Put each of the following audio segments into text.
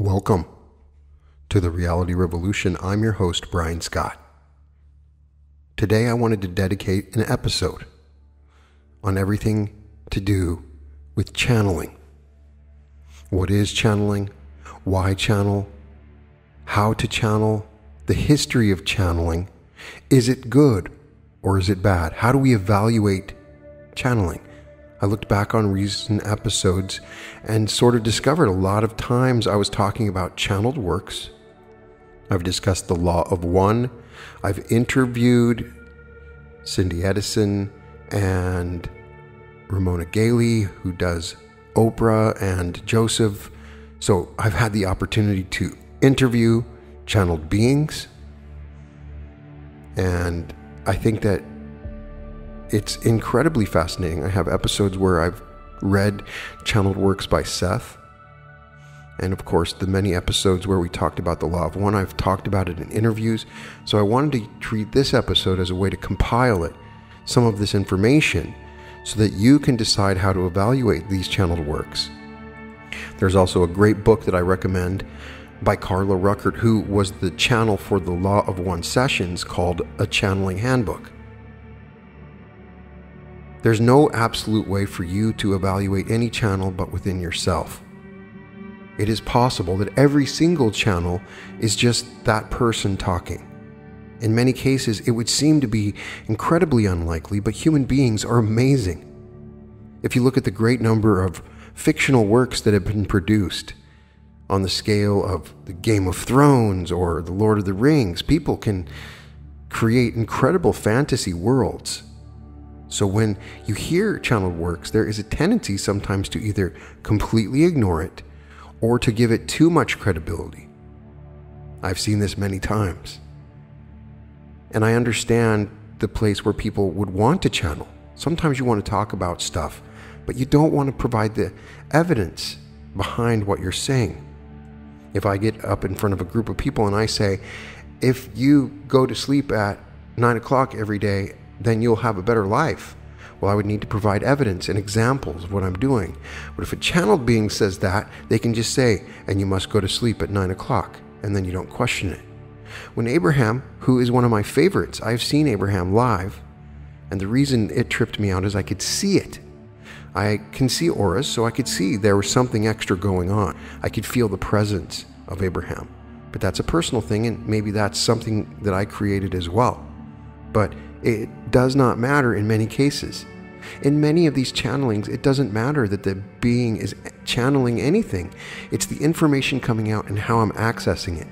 Welcome to the Reality Revolution. I'm your host, Brian Scott. Today, I wanted to dedicate an episode on everything to do with channeling. What is channeling? Why channel? How to channel? The history of channeling. Is it good or is it bad? How do we evaluate channeling? I looked back on recent episodes and sort of discovered a lot of times I was talking about channeled works. I've discussed the law of one. I've interviewed Cindy Edison and Ramona Gailey, who does Oprah and Joseph. So I've had the opportunity to interview channeled beings. And I think that it's incredibly fascinating. I have episodes where I've read channeled works by Seth. And of course, the many episodes where we talked about the law of one, I've talked about it in interviews. So I wanted to treat this episode as a way to compile it, some of this information, so that you can decide how to evaluate these channeled works. There's also a great book that I recommend by Carla Rueckert, who was the channel for the Law of One sessions called A Channeling Handbook. There's no absolute way for you to evaluate any channel but within yourself. It is possible that every single channel is just that person talking. In many cases, it would seem to be incredibly unlikely, but human beings are amazing. If you look at the great number of fictional works that have been produced on the scale of the Game of Thrones or the Lord of the Rings, people can create incredible fantasy worlds so when you hear channeled works, there is a tendency sometimes to either completely ignore it or to give it too much credibility. I've seen this many times. And I understand the place where people would want to channel. Sometimes you want to talk about stuff, but you don't want to provide the evidence behind what you're saying. If I get up in front of a group of people and I say, if you go to sleep at nine o'clock every day then you'll have a better life. Well, I would need to provide evidence and examples of what I'm doing. But if a channeled being says that, they can just say, and you must go to sleep at 9 o'clock, and then you don't question it. When Abraham, who is one of my favorites, I've seen Abraham live, and the reason it tripped me out is I could see it. I can see auras, so I could see there was something extra going on. I could feel the presence of Abraham. But that's a personal thing, and maybe that's something that I created as well. But it does not matter in many cases. In many of these channelings, it doesn't matter that the being is channeling anything. It's the information coming out and how I'm accessing it.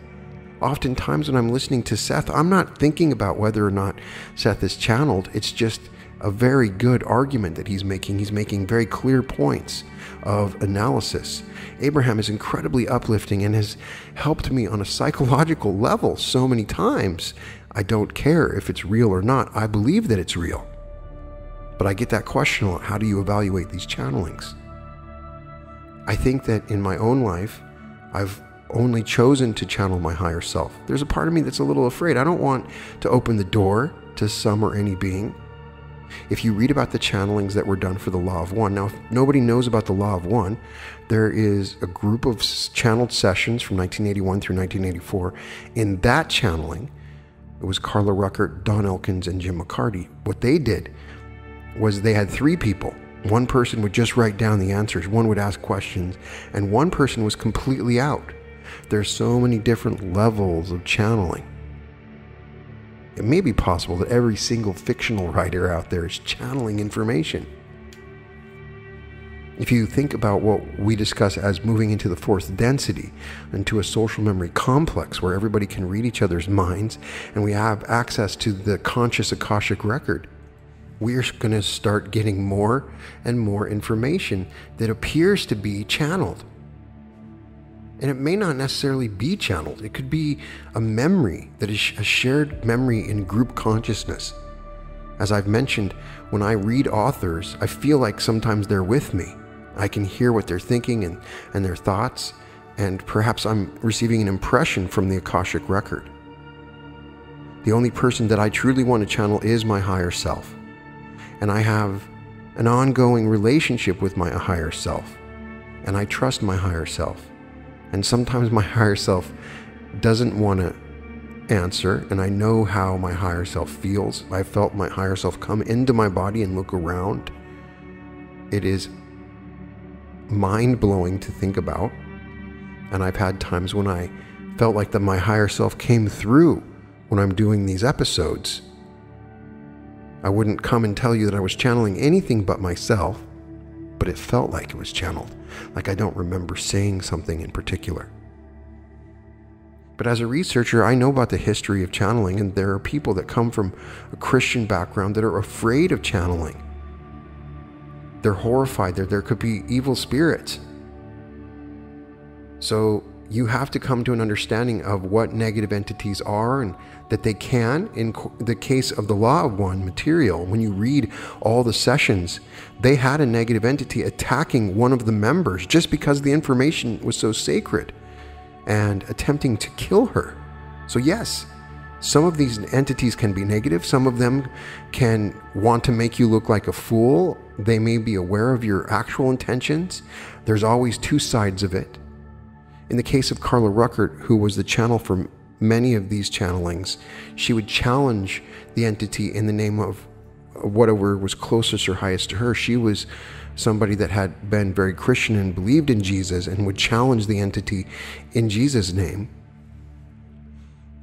Oftentimes, when I'm listening to Seth, I'm not thinking about whether or not Seth is channeled. It's just a very good argument that he's making. He's making very clear points of analysis. Abraham is incredibly uplifting and has helped me on a psychological level so many times. I don't care if it's real or not. I believe that it's real. But I get that question a lot how do you evaluate these channelings? I think that in my own life, I've only chosen to channel my higher self. There's a part of me that's a little afraid. I don't want to open the door to some or any being. If you read about the channelings that were done for the Law of One, now, if nobody knows about the Law of One, there is a group of channeled sessions from 1981 through 1984. In that channeling, it was Carla Rueckert, Don Elkins, and Jim McCarty. What they did was they had three people. One person would just write down the answers, one would ask questions, and one person was completely out. There's so many different levels of channeling. It may be possible that every single fictional writer out there is channeling information. If you think about what we discuss as moving into the fourth density, into a social memory complex where everybody can read each other's minds and we have access to the conscious Akashic record, we're going to start getting more and more information that appears to be channeled. And it may not necessarily be channeled, it could be a memory that is a shared memory in group consciousness. As I've mentioned, when I read authors, I feel like sometimes they're with me. I can hear what they're thinking and, and their thoughts, and perhaps I'm receiving an impression from the Akashic record. The only person that I truly want to channel is my higher self. And I have an ongoing relationship with my higher self. And I trust my higher self. And sometimes my higher self doesn't want to answer, and I know how my higher self feels. I felt my higher self come into my body and look around. It is mind blowing to think about. And I've had times when I felt like that my higher self came through when I'm doing these episodes. I wouldn't come and tell you that I was channeling anything but myself, but it felt like it was channeled, like I don't remember saying something in particular. But as a researcher, I know about the history of channeling, and there are people that come from a Christian background that are afraid of channeling. They're horrified that there could be evil spirits. So you have to come to an understanding of what negative entities are and that they can, in the case of the Law of One material, when you read all the sessions, they had a negative entity attacking one of the members just because the information was so sacred and attempting to kill her. So, yes, some of these entities can be negative, some of them can want to make you look like a fool. They may be aware of your actual intentions. There's always two sides of it. In the case of Carla Rueckert, who was the channel for many of these channelings, she would challenge the entity in the name of whatever was closest or highest to her. She was somebody that had been very Christian and believed in Jesus and would challenge the entity in Jesus' name,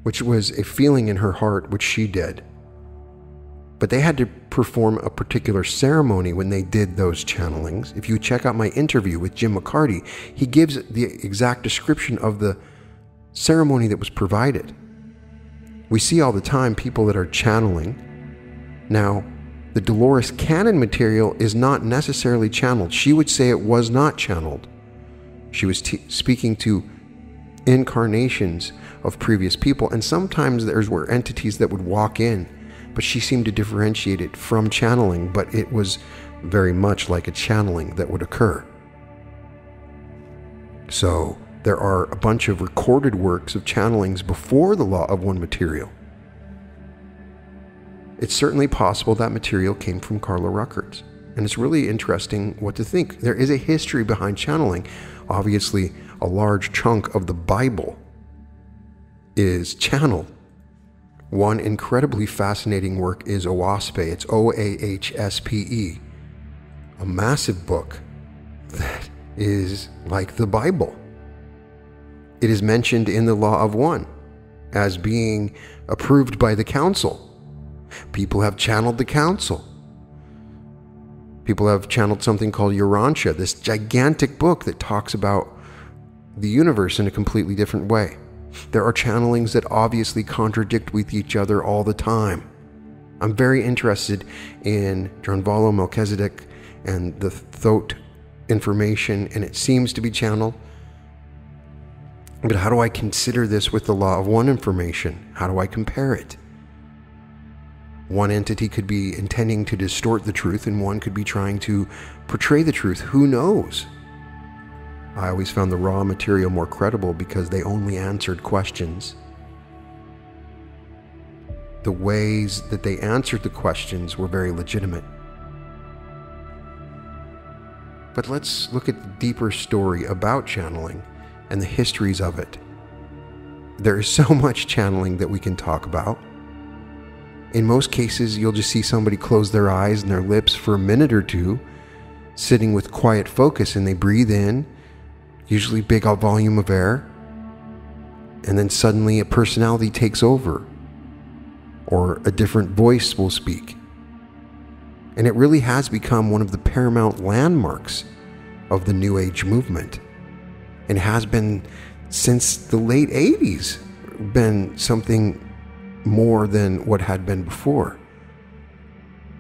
which was a feeling in her heart, which she did. But they had to perform a particular ceremony when they did those channelings. If you check out my interview with Jim McCarty, he gives the exact description of the ceremony that was provided. We see all the time people that are channeling. Now, the Dolores Cannon material is not necessarily channeled. She would say it was not channeled. She was speaking to incarnations of previous people, and sometimes there's were entities that would walk in, but she seemed to differentiate it from channeling, but it was very much like a channeling that would occur. So, there are a bunch of recorded works of channelings before the Law of One material. It's certainly possible that material came from Carla Rueckert, and it's really interesting what to think. There is a history behind channeling. Obviously, a large chunk of the Bible is channeled. One incredibly fascinating work is Oahspe. It's O A H S P E, a massive book that is like the Bible. It is mentioned in the Law of One as being approved by the council People have channeled the council. People have channeled something called Urantia, this gigantic book that talks about the universe in a completely different way. There are channelings that obviously contradict with each other all the time. I'm very interested in Drunvalo Melchizedek and the Thoth information, and it seems to be channeled. But how do I consider this with the law of one information? How do I compare it? One entity could be intending to distort the truth, and one could be trying to portray the truth. Who knows? I always found the Ra material more credible because they only answered questions. The ways that they answered the questions were very legitimate. But let's look at the deeper story about channeling and the histories of it. There is so much channeling that we can talk about. In most cases, you'll just see somebody close their eyes and their lips for a minute or two, sitting with quiet focus, and they breathe in, usually big volume of air, and then suddenly a personality takes over, or a different voice will speak. And it really has become one of the paramount landmarks of the New Age movement, and has been since the late 80s, been something more than what had been before.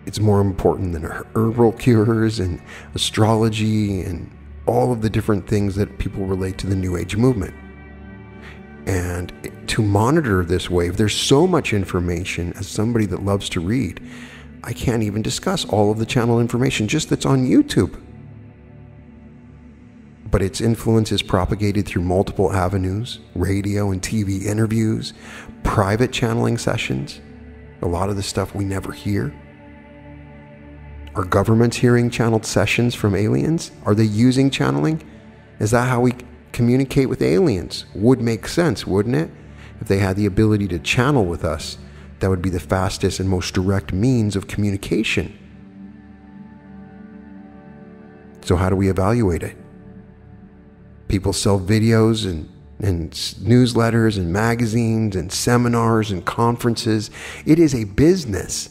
It's more important than herbal cures and astrology and all of the different things that people relate to the New Age movement. And to monitor this wave, there's so much information as somebody that loves to read. I can't even discuss all of the channel information just that's on YouTube but its influence is propagated through multiple avenues radio and TV interviews, private channeling sessions, a lot of the stuff we never hear. Are governments hearing channeled sessions from aliens? Are they using channeling? Is that how we communicate with aliens. Would make sense, wouldn't it? If they had the ability to channel with us, that would be the fastest and most direct means of communication. So, how do we evaluate it? People sell videos and, and newsletters and magazines and seminars and conferences. It is a business.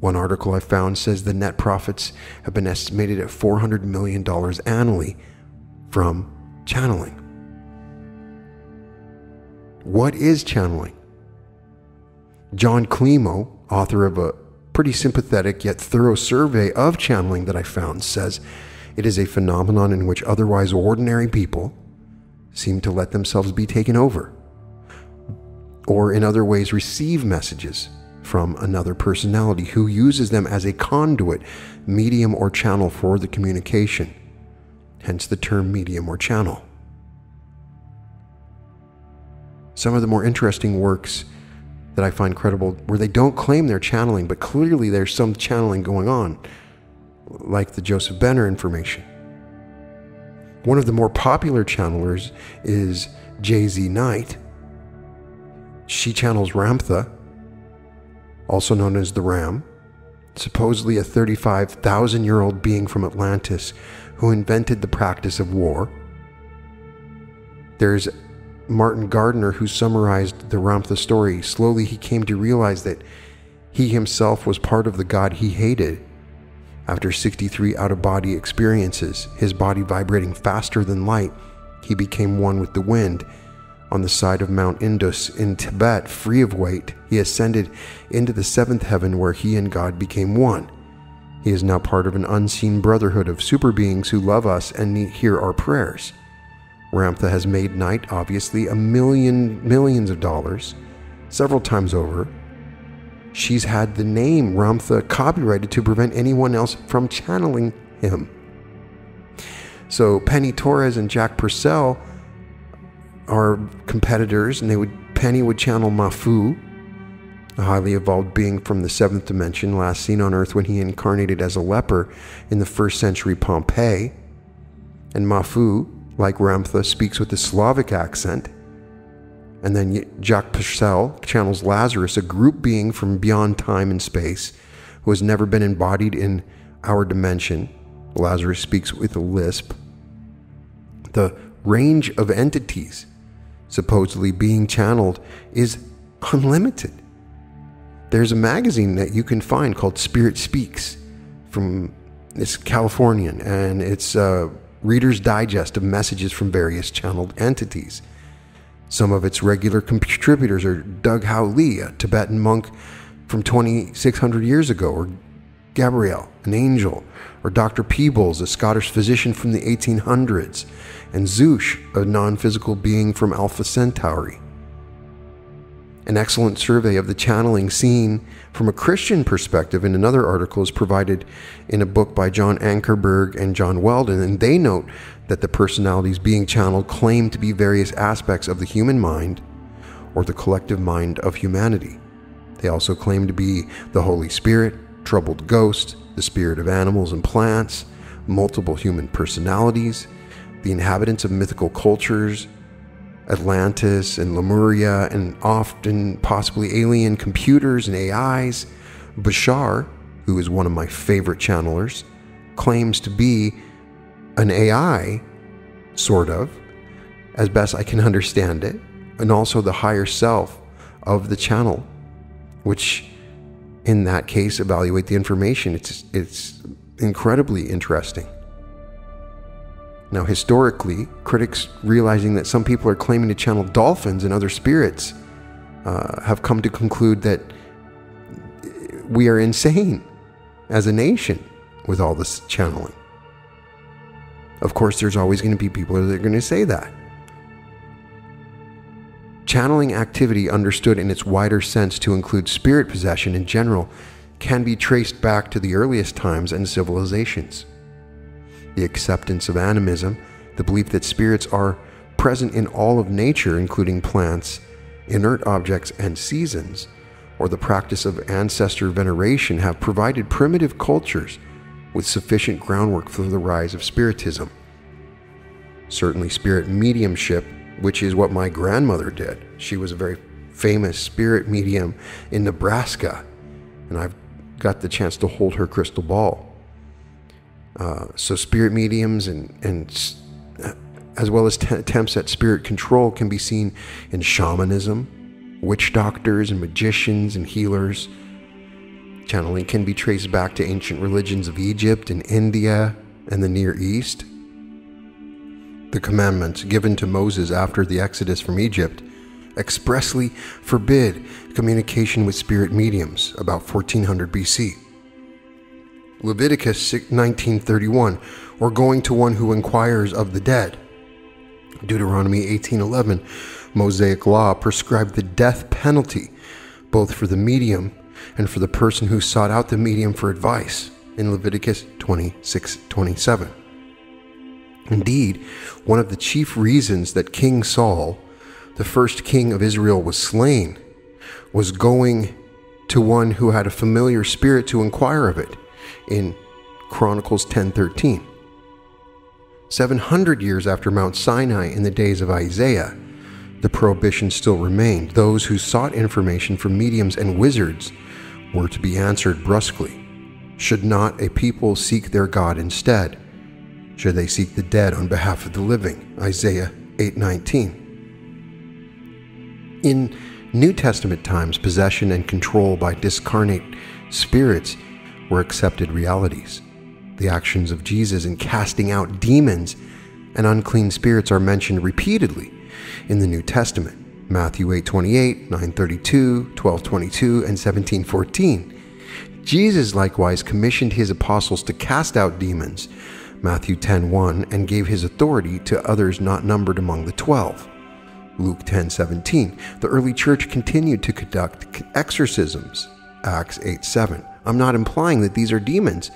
One article I found says the net profits have been estimated at $400 million annually from channeling. What is channeling? John Klimo, author of a pretty sympathetic yet thorough survey of channeling that I found, says it is a phenomenon in which otherwise ordinary people seem to let themselves be taken over, or in other ways receive messages from another personality who uses them as a conduit, medium, or channel for the communication, hence the term medium or channel. Some of the more interesting works that I find credible where they don't claim they're channeling, but clearly there's some channeling going on, like the Joseph Benner information. One of the more popular channelers is JZ Knight. She channels Ramtha, also known as the Ram, supposedly a 35,000 year old being from Atlantis who invented the practice of war. There's Martin Gardner who summarized the Ramtha story. Slowly, he came to realize that he himself was part of the god he hated. After 63 out of body experiences, his body vibrating faster than light, he became one with the wind on the side of Mount Indus in Tibet, free of weight, he ascended into the seventh heaven where he and God became one. He is now part of an unseen brotherhood of super beings who love us and hear our prayers. Ramtha has made Knight, obviously, a million, millions of dollars, several times over. She's had the name Ramtha copyrighted to prevent anyone else from channeling him. So Penny Torres and Jach Pursel are competitors, and they would Penny would channel Mafu, a highly evolved being from the seventh dimension, last seen on Earth when he incarnated as a leper in the first century Pompeii. And Mafu, like Ramtha, speaks with a Slavic accent. And then Jach Pursel channels Lazarus, a group being from beyond time and space who has never been embodied in our dimension. Lazarus speaks with a lisp. The range of entities supposedly being channeled is unlimited. There's a magazine that you can find called Spirit Speaks from it's Californian and it's a Reader's Digest of messages from various channeled entities. Some of its regular contributors are Djwhal Khul, a Tibetan monk from 2600 years ago, or Gabriel, an angel, or Dr. Peebles, a Scottish physician from the 1800s, and Zeush, a non physical being from Alpha Centauri. An excellent survey of the channeling scene from a Christian perspective in another article is provided in a book by John Ankerberg and John Weldon, and they note that the personalities being channeled claim to be various aspects of the human mind or the collective mind of humanity. They also claim to be the Holy Spirit, troubled ghost, the spirit of animals and plants, multiple human personalities, the inhabitants of mythical cultures, Atlantis and Lemuria, and often possibly alien computers and AIs. Bashar, who is one of my favorite channelers, claims to be an AI, sort of, as best I can understand it, and also the higher self of the channel, which in that case evaluate the information. It's, it's incredibly interesting. Now, historically, critics realizing that some people are claiming to channel dolphins and other spirits uh, have come to conclude that we are insane as a nation with all this channeling. Of course, there's always going to be people that are going to say that. Channeling activity, understood in its wider sense to include spirit possession in general, can be traced back to the earliest times and civilizations the acceptance of animism, the belief that spirits are present in all of nature, including plants, inert objects, and seasons, or the practice of ancestor veneration have provided primitive cultures with sufficient groundwork for the rise of Spiritism. Certainly, spirit mediumship, which is what my grandmother did. She was a very famous spirit medium in Nebraska, and I've got the chance to hold her crystal ball. Uh, so, spirit mediums and, and as well as attempts at spirit control can be seen in shamanism, witch doctors and magicians and healers. Channeling can be traced back to ancient religions of Egypt and India and the Near East. The commandments given to Moses after the exodus from Egypt expressly forbid communication with spirit mediums about 1400 BC. Leviticus 19:31 or going to one who inquires of the dead. Deuteronomy 18:11 Mosaic law prescribed the death penalty both for the medium and for the person who sought out the medium for advice in Leviticus 26:27. Indeed, one of the chief reasons that King Saul, the first king of Israel, was slain was going to one who had a familiar spirit to inquire of it in Chronicles 10:13. 700 years after Mount Sinai in the days of Isaiah, the prohibition still remained. Those who sought information from mediums and wizards were to be answered brusquely. Should not a people seek their God instead? Should they seek the dead on behalf of the living? Isaiah 8:19. In New Testament times, possession and control by discarnate spirits were accepted realities. The actions of Jesus in casting out demons and unclean spirits are mentioned repeatedly in the New Testament. Matthew 8:28, 9:32, 12:22, and 17:14. Jesus likewise commissioned his apostles to cast out demons, Matthew 10:1, and gave his authority to others not numbered among the 12. Luke 10:17. The early church continued to conduct exorcisms, Acts 8:7. I'm not implying that these are demons,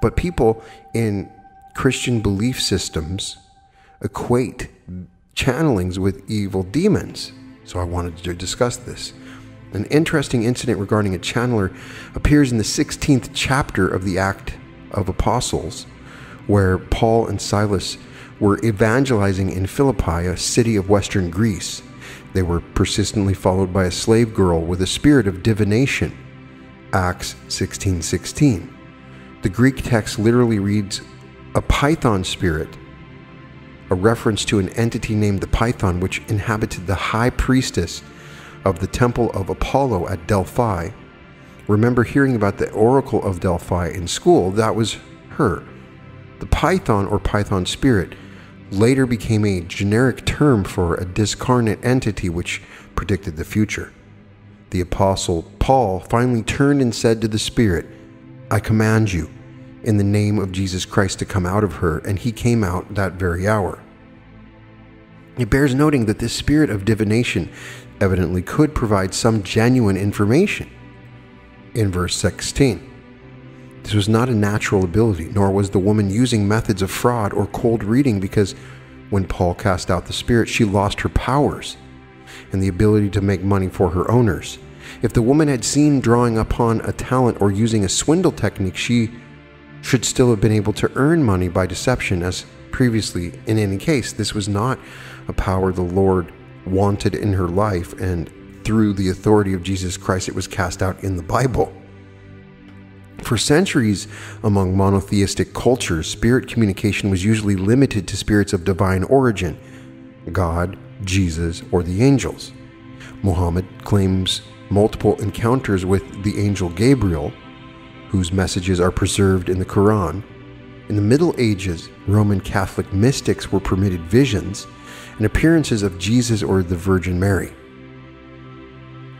but people in Christian belief systems equate channelings with evil demons. So I wanted to discuss this. An interesting incident regarding a channeler appears in the 16th chapter of the Act of Apostles, where Paul and Silas were evangelizing in Philippi, a city of western Greece. They were persistently followed by a slave girl with a spirit of divination. Acts 16:16. 16. The Greek text literally reads a python spirit, a reference to an entity named the Python, which inhabited the high priestess of the temple of Apollo at Delphi. Remember hearing about the Oracle of Delphi in school? That was her. The Python or Python spirit later became a generic term for a discarnate entity which predicted the future. The Apostle Paul finally turned and said to the Spirit, I command you, in the name of Jesus Christ, to come out of her, and he came out that very hour. It bears noting that this spirit of divination evidently could provide some genuine information. In verse 16, this was not a natural ability, nor was the woman using methods of fraud or cold reading because when Paul cast out the spirit, she lost her powers and the ability to make money for her owners. If the woman had seen drawing upon a talent or using a swindle technique, she should still have been able to earn money by deception, as previously. In any case, this was not a power the Lord wanted in her life, and through the authority of Jesus Christ, it was cast out in the Bible. For centuries, among monotheistic cultures, spirit communication was usually limited to spirits of divine origin God, Jesus, or the angels. Muhammad claims multiple encounters with the angel Gabriel, whose messages are preserved in the Quran. In the Middle Ages, Roman Catholic mystics were permitted visions and appearances of Jesus or the Virgin Mary.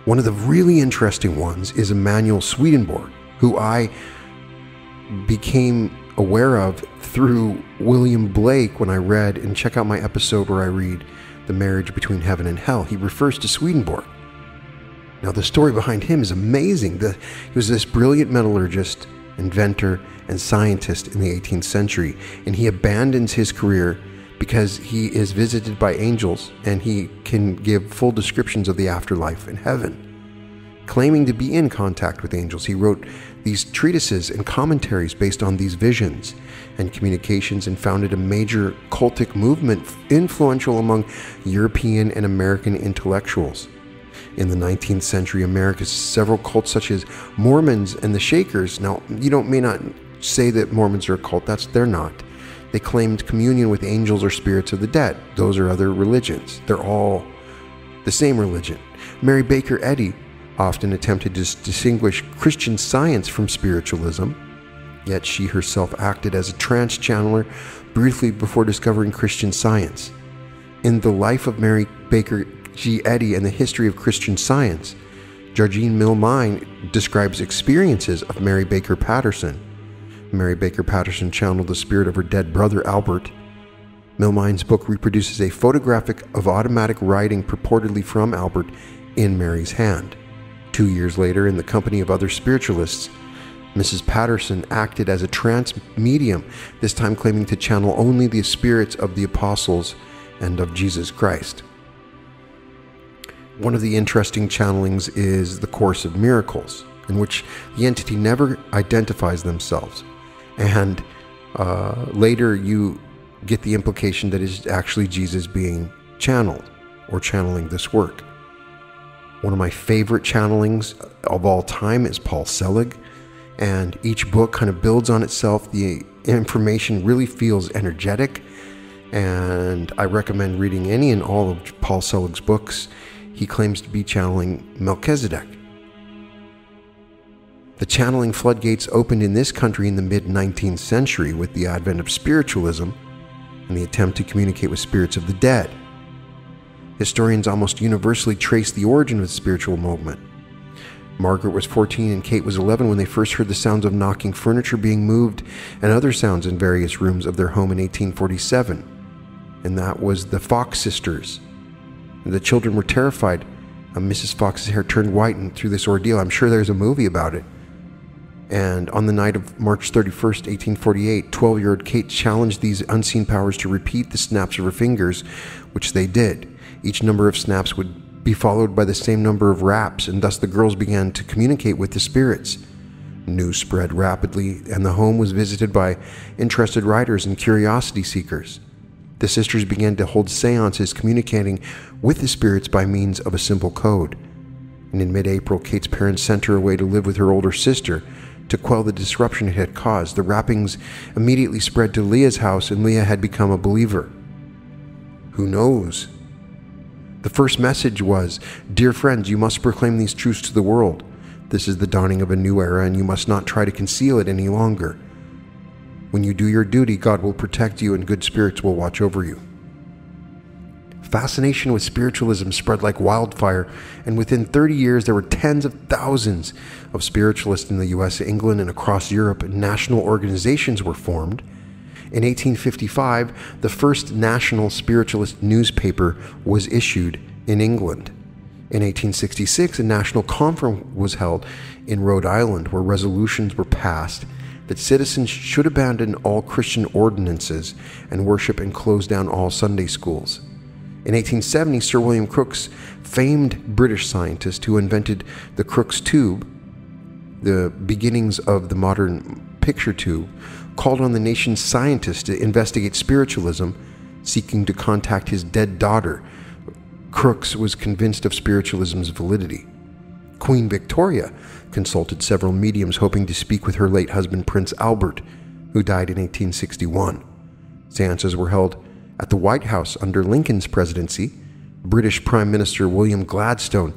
One of the really interesting ones is Emanuel Swedenborg, who I became aware of through William Blake when I read, and check out my episode where I read The Marriage Between Heaven and Hell. He refers to Swedenborg. Now, the story behind him is amazing. The, he was this brilliant metallurgist, inventor, and scientist in the 18th century, and he abandons his career because he is visited by angels and he can give full descriptions of the afterlife in heaven. claiming to be in contact with angels. He wrote these treatises and commentaries based on these visions and communications and founded a major cultic movement influential among European and American intellectuals. In the 19th century, America's several cults such as Mormons and the Shakers. Now, you don't may not say that Mormons are a cult. That's they're not. They claimed communion with angels or spirits of the dead. Those are other religions. They're all the same religion. Mary Baker Eddy often attempted to distinguish Christian science from spiritualism, yet she herself acted as a trance channeler briefly before discovering Christian science. In The Life of Mary Baker G. Eddy and the History of Christian Science, Georgine Milmine describes experiences of Mary Baker Patterson. Mary Baker Patterson channeled the spirit of her dead brother Albert. Milmine's book reproduces a photographic of automatic writing purportedly from Albert in Mary's hand. Two years later, in the company of other spiritualists, Mrs. Patterson acted as a trance medium, this time claiming to channel only the spirits of the apostles and of Jesus Christ. One of the interesting channelings is the Course of Miracles, in which the entity never identifies themselves. And uh, later you get the implication that it's actually Jesus being channeled or channeling this work. One of my favorite channelings of all time is Paul Selig, and each book kind of builds on itself. The information really feels energetic, and I recommend reading any and all of Paul Selig's books. He claims to be channeling Melchizedek. The channeling floodgates opened in this country in the mid 19th century with the advent of spiritualism and the attempt to communicate with spirits of the dead. Historians almost universally trace the origin of the spiritual movement. Margaret was 14 and Kate was 11 when they first heard the sounds of knocking furniture being moved and other sounds in various rooms of their home in 1847. And that was the Fox sisters. And the children were terrified. Uh, and Mrs. Fox's hair turned white and through this ordeal. I'm sure there's a movie about it. And on the night of March 31st, 1848, 12 year old Kate challenged these unseen powers to repeat the snaps of her fingers, which they did. Each number of snaps would be followed by the same number of raps, and thus the girls began to communicate with the spirits. News spread rapidly, and the home was visited by interested writers and curiosity seekers. The sisters began to hold seances communicating with the spirits by means of a simple code. And in mid April, Kate's parents sent her away to live with her older sister to quell the disruption it had caused. The rappings immediately spread to Leah's house, and Leah had become a believer. Who knows? The first message was Dear friends, you must proclaim these truths to the world. This is the dawning of a new era, and you must not try to conceal it any longer. When you do your duty, God will protect you, and good spirits will watch over you. Fascination with spiritualism spread like wildfire, and within 30 years, there were tens of thousands of spiritualists in the US, England, and across Europe. National organizations were formed in 1855, the first national spiritualist newspaper was issued in England. In 1866, a national conference was held in Rhode Island where resolutions were passed that citizens should abandon all Christian ordinances and worship and close down all Sunday schools. In 1870, Sir William Crookes, famed British scientist who invented the Crookes tube, the beginnings of the modern picture tube, called on the nation's scientists to investigate spiritualism, seeking to contact his dead daughter. Crookes was convinced of spiritualism's validity. Queen Victoria consulted several mediums hoping to speak with her late husband Prince Albert, who died in 1861. Seances were held at the White House under Lincoln's presidency. British Prime Minister William Gladstone,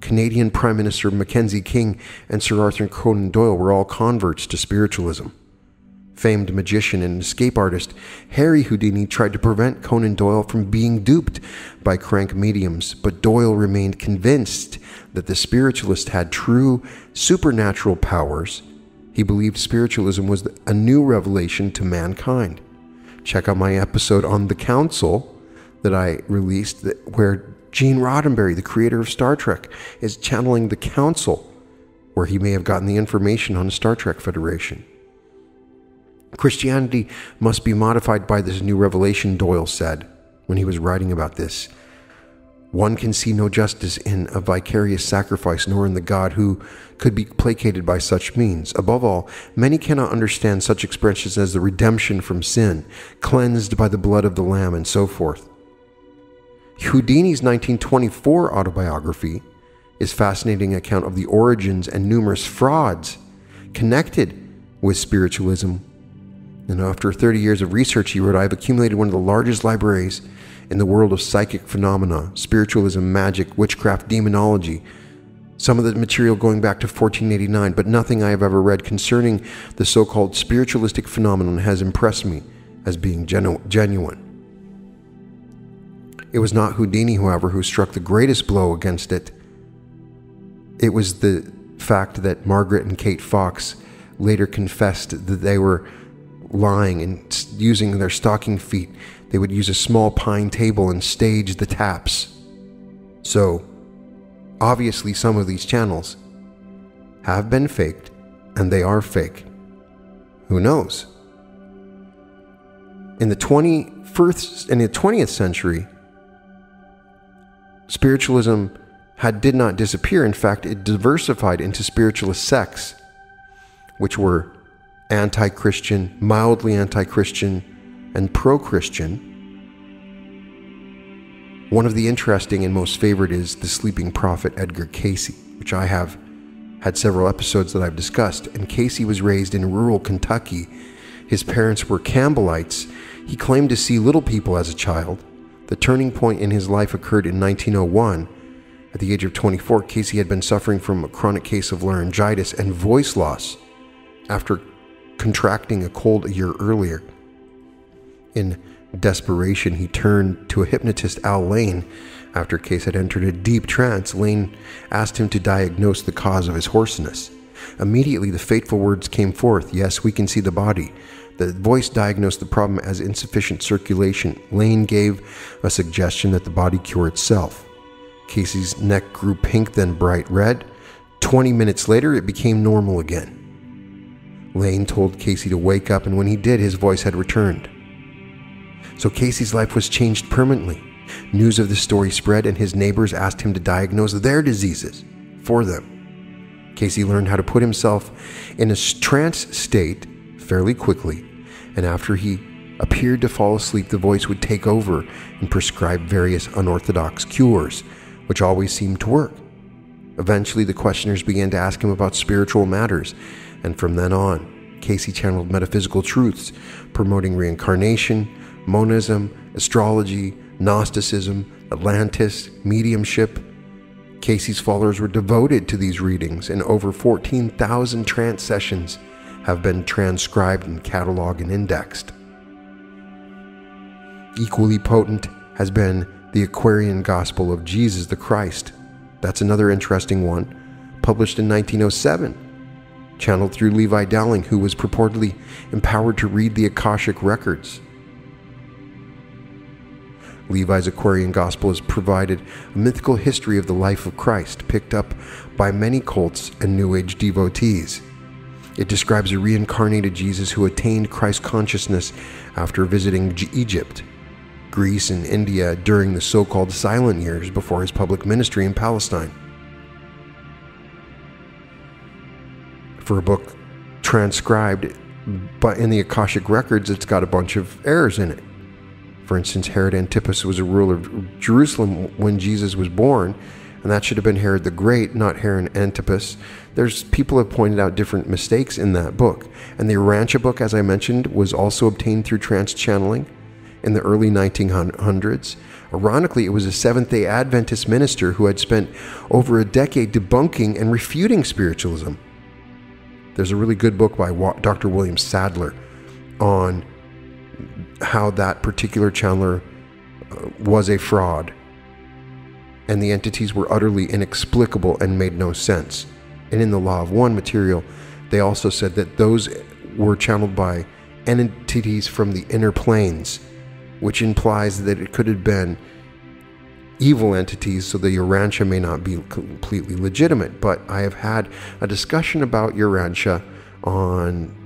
Canadian Prime Minister Mackenzie King, and Sir Arthur Conan Doyle were all converts to spiritualism. Famed magician and escape artist Harry Houdini tried to prevent Conan Doyle from being duped by crank mediums, but Doyle remained convinced that the spiritualist had true supernatural powers. He believed spiritualism was a new revelation to mankind. Check out my episode on the Council that I released, where Gene Roddenberry, the creator of Star Trek, is channeling the Council, where he may have gotten the information on the Star Trek Federation. Christianity must be modified by this new revelation, Doyle said when he was writing about this. One can see no justice in a vicarious sacrifice, nor in the God who could be placated by such means. Above all, many cannot understand such expressions as the redemption from sin, cleansed by the blood of the Lamb, and so forth. Houdini's 1924 autobiography is fascinating account of the origins and numerous frauds connected with spiritualism. And after 30 years of research, he wrote, I have accumulated one of the largest libraries in the world of psychic phenomena, spiritualism, magic, witchcraft, demonology. Some of the material going back to 1489, but nothing I have ever read concerning the so called spiritualistic phenomenon has impressed me as being genu- genuine. It was not Houdini, however, who struck the greatest blow against it. It was the fact that Margaret and Kate Fox later confessed that they were lying and using their stocking feet they would use a small pine table and stage the taps. So, obviously, some of these channels have been faked and they are fake. Who knows? In the 21st in the 20th century, spiritualism had did not disappear. In fact, it diversified into spiritualist sects, which were anti-Christian, mildly anti-Christian, and pro Christian. One of the interesting and most favored is the sleeping prophet Edgar Cayce, which I have had several episodes that I've discussed. And Cayce was raised in rural Kentucky. His parents were Campbellites. He claimed to see little people as a child. The turning point in his life occurred in 1901. At the age of 24, Cayce had been suffering from a chronic case of laryngitis and voice loss after contracting a cold a year earlier. In desperation, he turned to a hypnotist, Al Layne. After Case had entered a deep trance, Layne asked him to diagnose the cause of his hoarseness. Immediately, the fateful words came forth Yes, we can see the body. The voice diagnosed the problem as insufficient circulation. Layne gave a suggestion that the body cure itself. Cayce's neck grew pink, then bright red. Twenty minutes later, it became normal again. Layne told Cayce to wake up, and when he did, his voice had returned. So Cayce's life was changed permanently. News of the story spread, and his neighbors asked him to diagnose their diseases for them. Cayce learned how to put himself in a trance state fairly quickly, and after he appeared to fall asleep, the voice would take over and prescribe various unorthodox cures, which always seemed to work. Eventually, the questioners began to ask him about spiritual matters, and from then on, Cayce channeled metaphysical truths, promoting reincarnation, monism, astrology, Gnosticism, Atlantis, mediumship. Cayce's followers were devoted to these readings, and over 14,000 trance sessions have been transcribed and cataloged and indexed. Equally potent has been the Aquarian Gospel of Jesus the Christ. That's another interesting one, published in 1907, channeled through Levi Dowling, who was purportedly empowered to read the Akashic records. Levi's Aquarian Gospel has provided a mythical history of the life of Christ, picked up by many cults and New Age devotees. It describes a reincarnated Jesus who attained Christ consciousness after visiting Egypt, Greece, and India during the so called silent years before his public ministry in Palestine. For a book transcribed but in the Akashic records, it's got a bunch of errors in it. For instance, Herod Antipas was a ruler of Jerusalem when Jesus was born, and that should have been Herod the Great, not Herod Antipas. There's people have pointed out different mistakes in that book. And the Urantia book, as I mentioned, was also obtained through trance channeling in the early 1900s. Ironically, it was a Seventh day Adventist minister who had spent over a decade debunking and refuting spiritualism. There's a really good book by Dr. William Sadler on how that particular channeler uh, was a fraud and the entities were utterly inexplicable and made no sense. And in the Law of One material, they also said that those were channeled by entities from the inner planes, which implies that it could have been evil entities, so the Urantia may not be completely legitimate. But I have had a discussion about Urantia on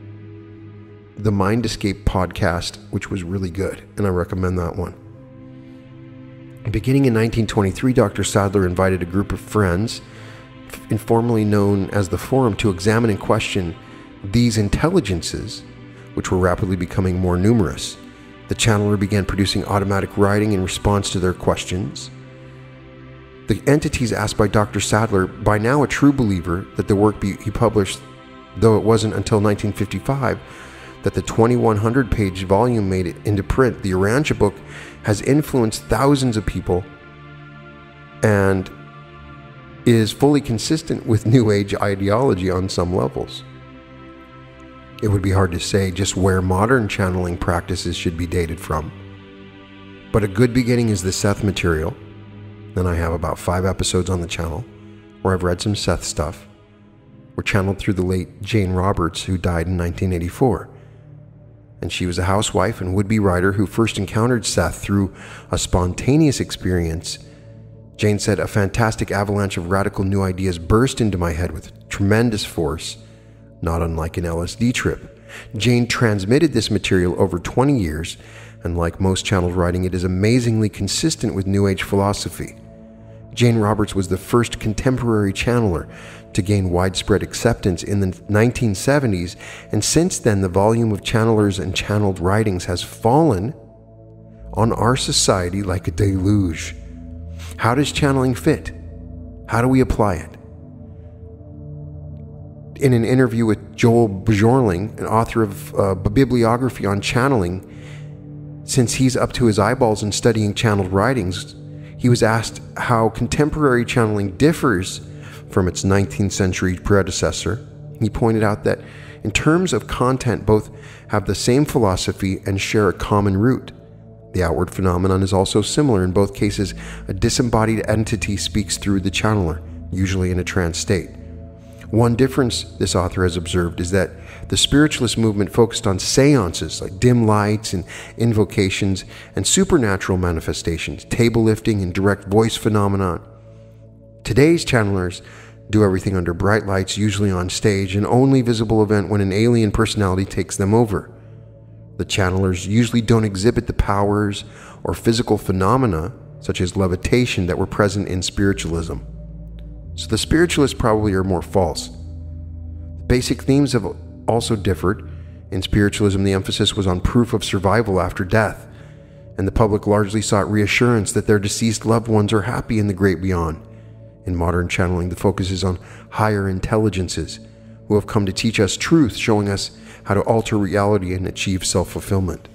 the Mind Escape podcast, which was really good, and I recommend that one. Beginning in 1923, Dr. Sadler invited a group of friends, informally known as the Forum, to examine and question these intelligences, which were rapidly becoming more numerous. The channeler began producing automatic writing in response to their questions. The entities asked by Dr. Sadler, by now a true believer that the work he published, though it wasn't until 1955 that the 2100 page volume made it into print, the Urantia book has influenced thousands of people and is fully consistent with New Age ideology on some levels. It would be hard to say just where modern channeling practices should be dated from. But a good beginning is the Seth material. Then I have about five episodes on the channel where I've read some Seth stuff. We're channeled through the late Jane Roberts, who died in 1984 and she was a housewife and would be writer who first encountered Seth through a spontaneous experience. Jane said, A fantastic avalanche of radical new ideas burst into my head with tremendous force, not unlike an LSD trip. Jane transmitted this material over 20 years, and like most channeled writing, it is amazingly consistent with New Age philosophy. Jane Roberts was the first contemporary channeler to gain widespread acceptance in the 1970s, and since then, the volume of channelers and channeled writings has fallen on our society like a deluge. How does channeling fit? How do we apply it? In an interview with Joel Bjorling, an author of uh, a bibliography on channeling, since he's up to his eyeballs in studying channeled writings, he was asked how contemporary channeling differs from its 19th century predecessor. He pointed out that, in terms of content, both have the same philosophy and share a common root. The outward phenomenon is also similar. In both cases, a disembodied entity speaks through the channeler, usually in a trance state. One difference this author has observed is that the spiritualist movement focused on seances like dim lights and invocations and supernatural manifestations, table lifting and direct voice phenomenon. Today's channelers do everything under bright lights, usually on stage, an only visible event when an alien personality takes them over. The channelers usually don't exhibit the powers or physical phenomena, such as levitation, that were present in spiritualism. So the spiritualists probably are more false. The basic themes have also differed. In spiritualism, the emphasis was on proof of survival after death, and the public largely sought reassurance that their deceased loved ones are happy in the great beyond. In modern channeling, the focus is on higher intelligences who have come to teach us truth, showing us how to alter reality and achieve self fulfillment.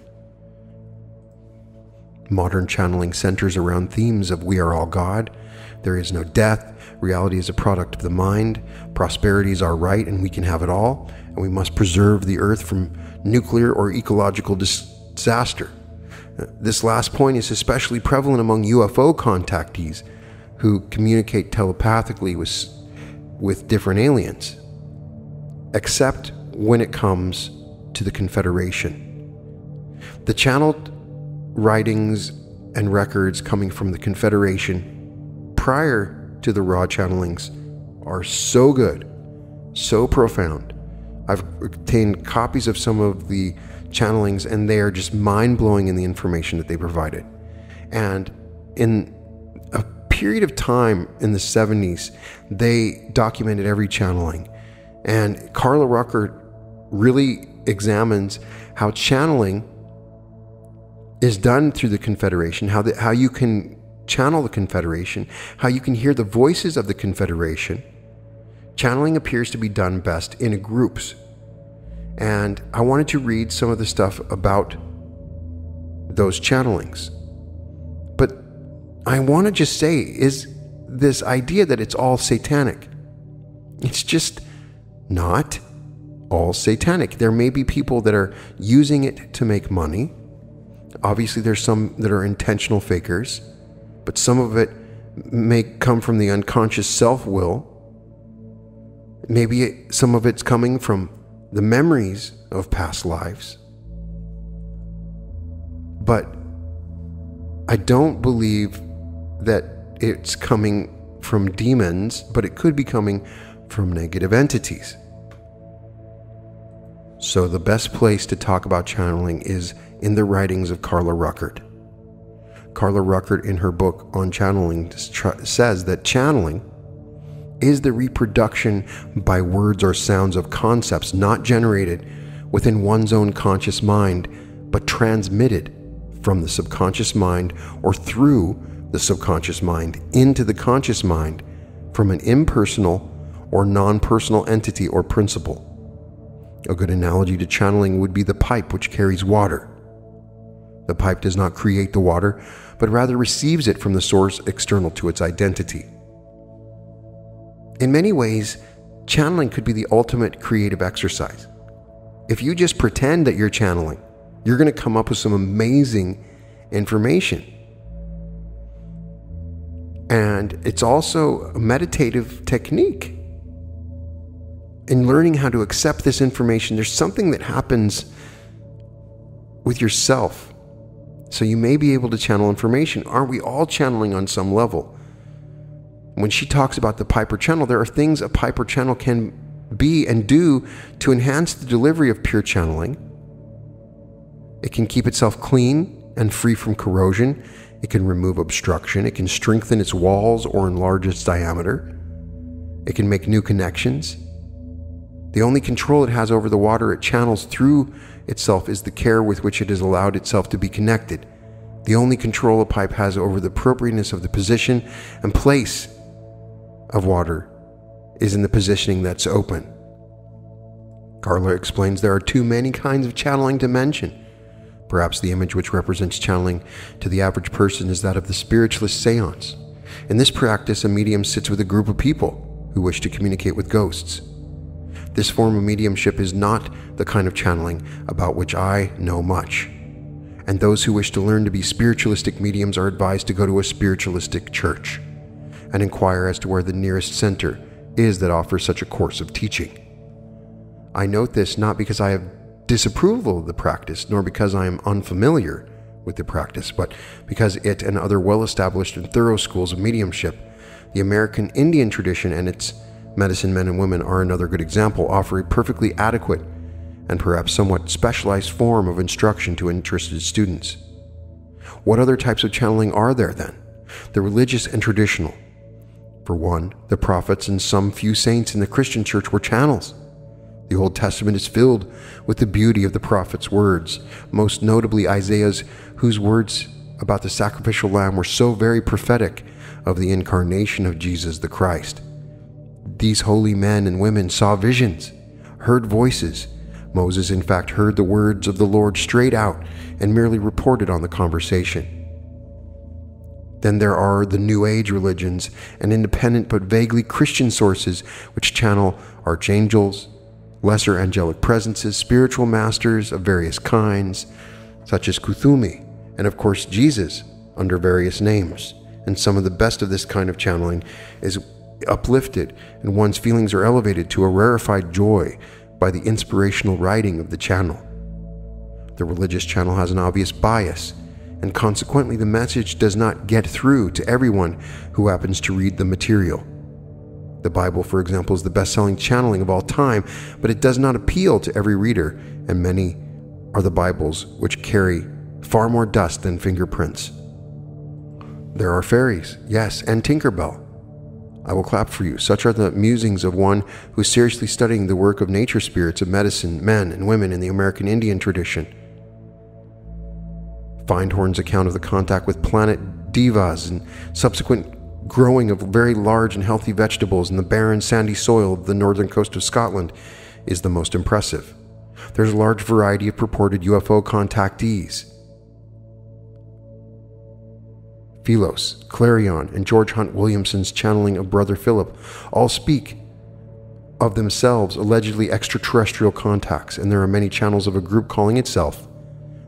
Modern channeling centers around themes of we are all God, there is no death, reality is a product of the mind, prosperity is our right, and we can have it all, and we must preserve the earth from nuclear or ecological disaster. This last point is especially prevalent among UFO contactees who communicate telepathically with, with different aliens, except when it comes to the Confederation. The channeled writings and records coming from the Confederation prior to the Ra channelings are so good, so profound. I've obtained copies of some of the channelings, and they are just mind blowing in the information that they provided. And in a period of time in the 70s, they documented every channeling. And Carla Rueckert really examines how channeling is done through the Confederation, how, the, how you can channel the Confederation, how you can hear the voices of the Confederation. Channeling appears to be done best in groups. And I wanted to read some of the stuff about those channelings. But I want to just say is this idea that it's all satanic. It's just not all satanic. There may be people that are using it to make money. Obviously, there's some that are intentional fakers, but some of it may come from the unconscious self will. Maybe some of it's coming from the memories of past lives. But I don't believe that it's coming from demons, but it could be coming from negative entities. So, the best place to talk about channeling is in the writings of Carla Rueckert. Carla Rueckert, in her book on channeling, says that channeling is the reproduction by words or sounds of concepts not generated within one's own conscious mind, but transmitted from the subconscious mind or through the subconscious mind into the conscious mind from an impersonal or non personal entity or principle. A good analogy to channeling would be the pipe which carries water. The pipe does not create the water, but rather receives it from the source external to its identity. In many ways, channeling could be the ultimate creative exercise. If you just pretend that you're channeling, you're going to come up with some amazing information. And it's also a meditative technique. In learning how to accept this information, there's something that happens with yourself. So you may be able to channel information. Aren't we all channeling on some level? When she talks about the Piper channel, there are things a Piper channel can be and do to enhance the delivery of pure channeling. It can keep itself clean and free from corrosion. It can remove obstruction. It can strengthen its walls or enlarge its diameter. It can make new connections. The only control it has over the water it channels through itself is the care with which it has allowed itself to be connected. The only control a pipe has over the appropriateness of the position and place of water is in the positioning that's open. Carla explains there are too many kinds of channeling to mention. Perhaps the image which represents channeling to the average person is that of the spiritualist seance. In this practice, a medium sits with a group of people who wish to communicate with ghosts. This form of mediumship is not the kind of channeling about which I know much. And those who wish to learn to be spiritualistic mediums are advised to go to a spiritualistic church and inquire as to where the nearest center is that offers such a course of teaching. I note this not because I have disapproval of the practice, nor because I am unfamiliar with the practice, but because it and other well established and thorough schools of mediumship, the American Indian tradition and its medicine men and women are another good example, offer a perfectly adequate and perhaps somewhat specialized form of instruction to interested students. What other types of channeling are there then? The religious and traditional. For one, the prophets and some few saints in the Christian church were channels. The Old Testament is filled with the beauty of the prophet's words, most notably Isaiah's, whose words about the sacrificial lamb were so very prophetic of the incarnation of Jesus the Christ. These holy men and women saw visions, heard voices. Moses, in fact, heard the words of the Lord straight out and merely reported on the conversation. Then there are the New Age religions and independent but vaguely Christian sources which channel archangels, lesser angelic presences, spiritual masters of various kinds, such as Kuthumi, and of course Jesus under various names. And some of the best of this kind of channeling is uplifted, and one's feelings are elevated to a rarefied joy by the inspirational writing of the channel. The religious channel has an obvious bias, and consequently, the message does not get through to everyone who happens to read the material. The Bible, for example, is the best selling channeling of all time, but it does not appeal to every reader, and many are the Bibles which carry far more dust than fingerprints. There are fairies, yes, and Tinkerbell. I will clap for you. Such are the musings of one who is seriously studying the work of nature spirits of medicine, men and women in the American Indian tradition. Findhorn's account of the contact with planet devas and subsequent growing of very large and healthy vegetables in the barren, sandy soil of the northern coast of Scotland is the most impressive. There's a large variety of purported UFO contactees. Philos, Clarion, and George Hunt Williamson's channeling of Brother Philip all speak of themselves allegedly extraterrestrial contacts, and there are many channels of a group calling itself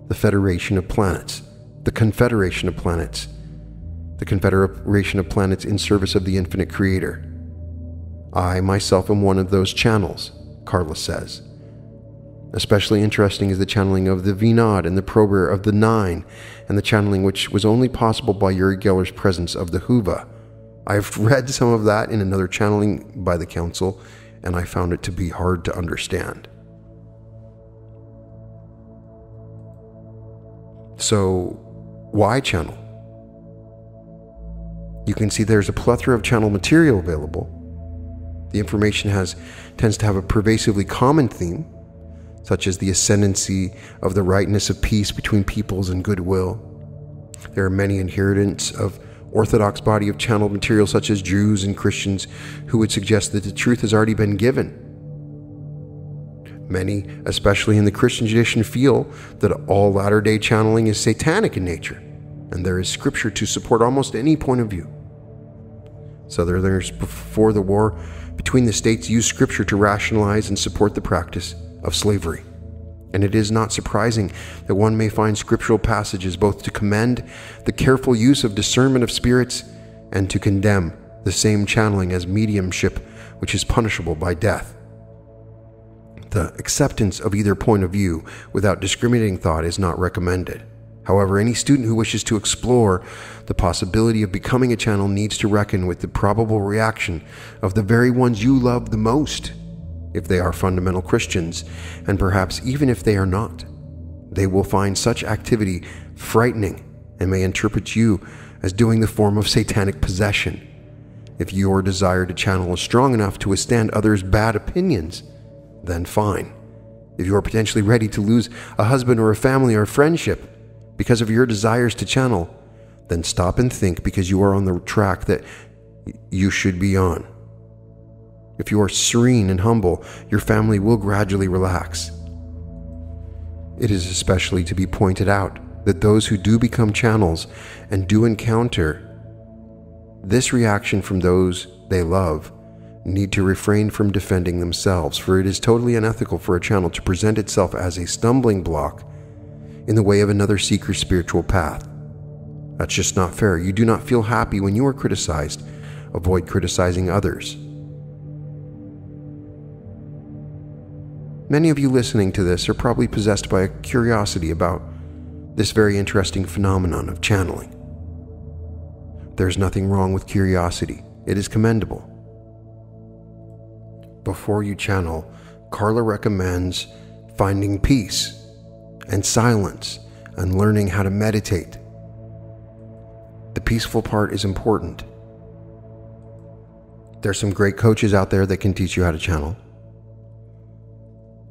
the Federation of Planets, the Confederation of Planets, the Confederation of Planets in service of the infinite creator. I myself am one of those channels, Carla says. Especially interesting is the channeling of the Vinod and the Prober of the Nine, and the channeling which was only possible by Uri Geller's presence of the Hoova. I've read some of that in another channeling by the Council, and I found it to be hard to understand. So, why channel? You can see there's a plethora of channel material available. The information has tends to have a pervasively common theme, such as the ascendancy of the rightness of peace between peoples and goodwill. There are many inheritance of orthodox body of channeled material, such as Jews and Christians, who would suggest that the truth has already been given. Many, especially in the Christian tradition, feel that all latter day channeling is satanic in nature, and there is scripture to support almost any point of view. Southerners before the war between the states used scripture to rationalize and support the practice of slavery. And it is not surprising that one may find scriptural passages both to commend the careful use of discernment of spirits and to condemn the same channeling as mediumship, which is punishable by death. The acceptance of either point of view without discriminating thought is not recommended. However, any student who wishes to explore the possibility of becoming a channel needs to reckon with the probable reaction of the very ones you love the most, if they are fundamental Christians, and perhaps even if they are not. They will find such activity frightening and may interpret you as doing the form of satanic possession. If your desire to channel is strong enough to withstand others' bad opinions, then fine. If you are potentially ready to lose a husband or a family or a friendship, because of your desires to channel, then stop and think because you are on the track that you should be on. If you are serene and humble, your family will gradually relax. It is especially to be pointed out that those who do become channels and do encounter this reaction from those they love need to refrain from defending themselves, for it is totally unethical for a channel to present itself as a stumbling block in the way of another seeker's spiritual path. That's just not fair. You do not feel happy when you are criticized. Avoid criticizing others. Many of you listening to this are probably possessed by a curiosity about this very interesting phenomenon of channeling. There's nothing wrong with curiosity, it is commendable. Before you channel, Carla recommends finding peace and silence and learning how to meditate. The peaceful part is important. There's some great coaches out there that can teach you how to channel.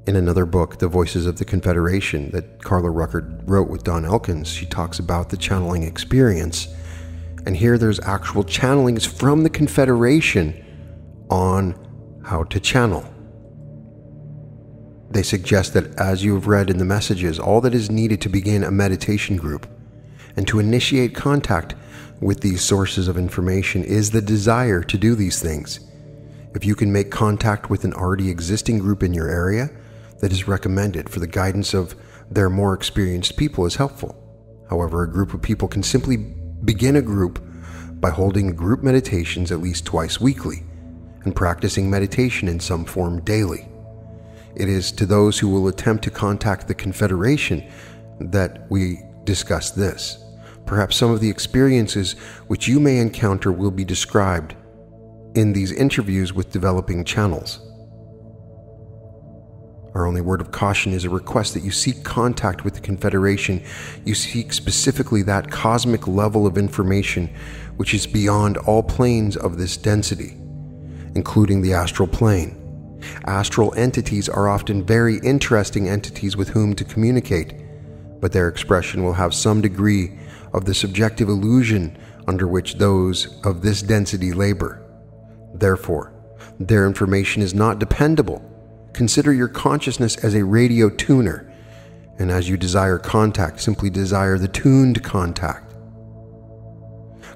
In another book, The Voices of the Confederation, that Carla Rueckert wrote with Don Elkins, she talks about the channeling experience. And here there's actual channelings from the Confederation on how to channel. They suggest that, as you have read in the messages, all that is needed to begin a meditation group and to initiate contact with these sources of information is the desire to do these things. If you can make contact with an already existing group in your area, that is recommended for the guidance of their more experienced people is helpful. However, a group of people can simply begin a group by holding group meditations at least twice weekly and practicing meditation in some form daily. It is to those who will attempt to contact the Confederation that we discuss this. Perhaps some of the experiences which you may encounter will be described in these interviews with developing channels. Our only word of caution is a request that you seek contact with the Confederation. You seek specifically that cosmic level of information which is beyond all planes of this density, including the astral plane. Astral entities are often very interesting entities with whom to communicate, but their expression will have some degree of the subjective illusion under which those of this density labor. Therefore, their information is not dependable. Consider your consciousness as a radio tuner, and as you desire contact, simply desire the tuned contact.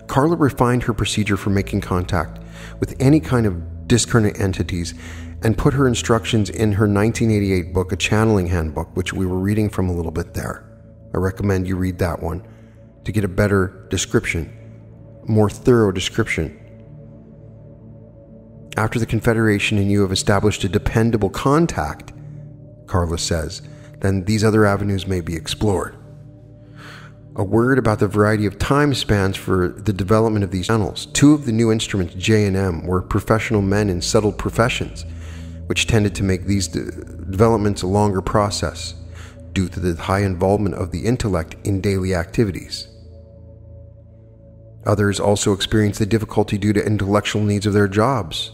Carla refined her procedure for making contact with any kind of discarnate entities and put her instructions in her 1988 book, A Channeling Handbook, which we were reading from a little bit there. I recommend you read that one to get a better description, more thorough description. After the Confederation and you have established a dependable contact, Carla says, then these other avenues may be explored. A word about the variety of time spans for the development of these channels. Two of the new instruments, J and M, were professional men in settled professions which tended to make these de- developments a longer process due to the high involvement of the intellect in daily activities. Others also experience the difficulty due to intellectual needs of their jobs.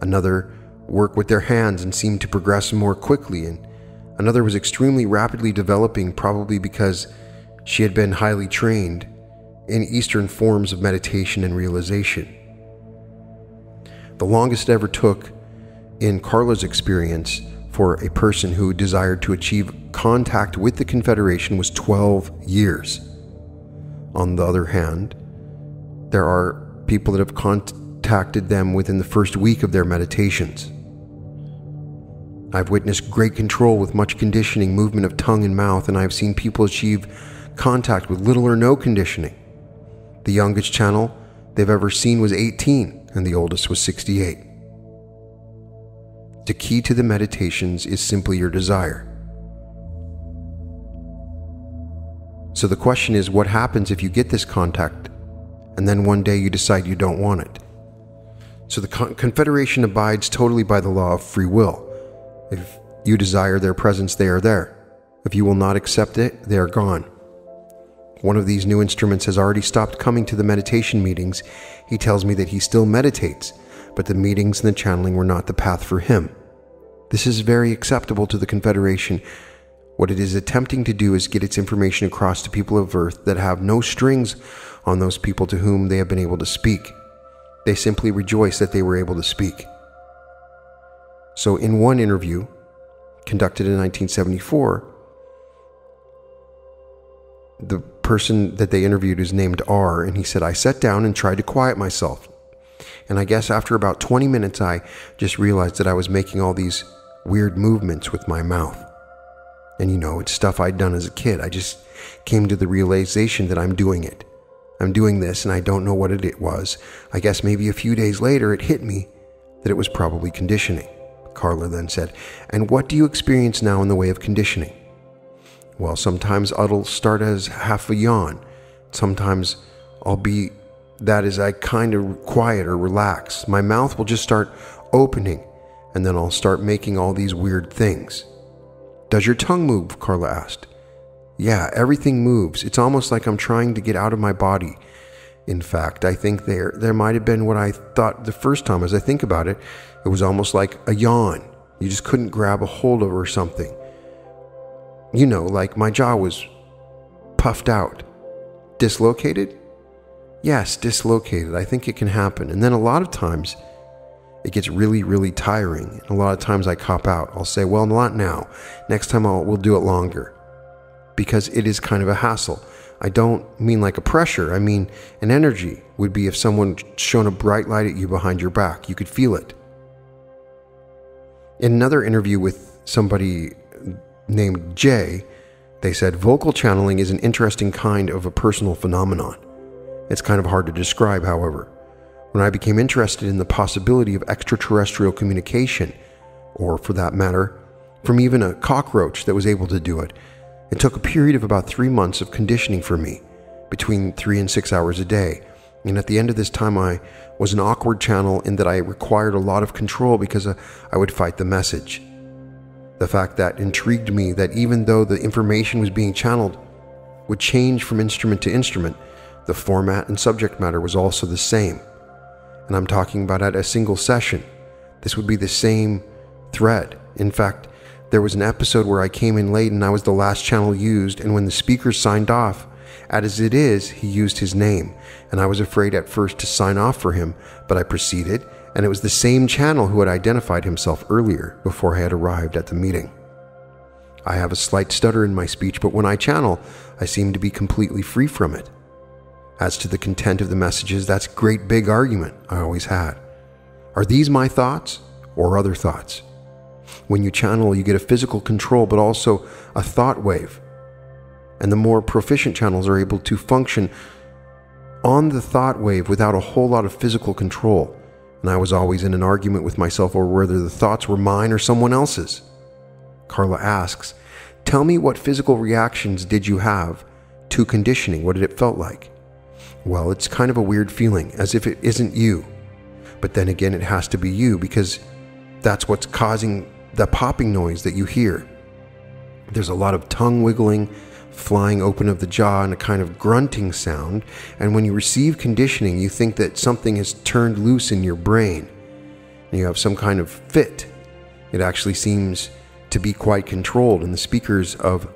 Another work with their hands and seemed to progress more quickly, and another was extremely rapidly developing, probably because she had been highly trained in Eastern forms of meditation and realization. The longest ever took in Carla's experience for a person who desired to achieve contact with the Confederation was 12 years. On the other hand, there are people that have contacted them within the first week of their meditations. I've witnessed great control with much conditioning, movement of tongue and mouth, and I've seen people achieve contact with little or no conditioning. The youngest channel they've ever seen was 18, and the oldest was 68. The key to the meditations is simply your desire. So the question is what happens if you get this contact and then one day you decide you don't want it? So the Con- Confederation abides totally by the law of free will. If you desire their presence, they are there. If you will not accept it, they are gone. One of these new instruments has already stopped coming to the meditation meetings. He tells me that he still meditates, but the meetings and the channeling were not the path for him. This is very acceptable to the Confederation. What it is attempting to do is get its information across to people of Earth that have no strings on those people to whom they have been able to speak. They simply rejoice that they were able to speak. So, in one interview conducted in 1974, the person that they interviewed is named R, and he said, I sat down and tried to quiet myself. And I guess after about 20 minutes, I just realized that I was making all these weird movements with my mouth. And you know, it's stuff I'd done as a kid. I just came to the realization that I'm doing it. I'm doing this and I don't know what it was. I guess maybe a few days later it hit me that it was probably conditioning. Carla then said, And what do you experience now in the way of conditioning? Well, sometimes I'll start as half a yawn. Sometimes I'll be that as I kind of quiet or relax. My mouth will just start opening, and then I'll start making all these weird things. Does your tongue move? Carla asked. Yeah, everything moves. It's almost like I'm trying to get out of my body. In fact, I think there there might have been what I thought the first time as I think about it, it was almost like a yawn. You just couldn't grab a hold of or something. You know, like my jaw was puffed out. Dislocated? Yes, dislocated. I think it can happen. And then a lot of times it gets really, really tiring. And a lot of times I cop out. I'll say, well, not now. Next time I'll, we'll do it longer. Because it is kind of a hassle. I don't mean like a pressure, I mean an energy would be if someone shone a bright light at you behind your back. You could feel it. In another interview with somebody named Jay, they said vocal channeling is an interesting kind of a personal phenomenon. It's kind of hard to describe, however. When I became interested in the possibility of extraterrestrial communication, or for that matter, from even a cockroach that was able to do it, it took a period of about three months of conditioning for me, between three and six hours a day. And at the end of this time, I was an awkward channel in that I required a lot of control because uh, I would fight the message. The fact that intrigued me that even though the information was being channeled would change from instrument to instrument, the format and subject matter was also the same. And I'm talking about at a single session. This would be the same thread. In fact, there was an episode where I came in late and I was the last channel used, and when the speaker signed off, as it is, he used his name, and I was afraid at first to sign off for him, but I proceeded, and it was the same channel who had identified himself earlier before I had arrived at the meeting. I have a slight stutter in my speech, but when I channel, I seem to be completely free from it. As to the content of the messages, that's great big argument I always had. Are these my thoughts or other thoughts? When you channel, you get a physical control, but also a thought wave and the more proficient channels are able to function on the thought wave without a whole lot of physical control. And I was always in an argument with myself over whether the thoughts were mine or someone else's. Carla asks, Tell me what physical reactions did you have to conditioning? What did it felt like? Well, it's kind of a weird feeling, as if it isn't you. But then again, it has to be you because that's what's causing the popping noise that you hear. There's a lot of tongue wiggling, flying open of the jaw and a kind of grunting sound. And when you receive conditioning, you think that something has turned loose in your brain and you have some kind of fit. It actually seems to be quite controlled, and the speakers of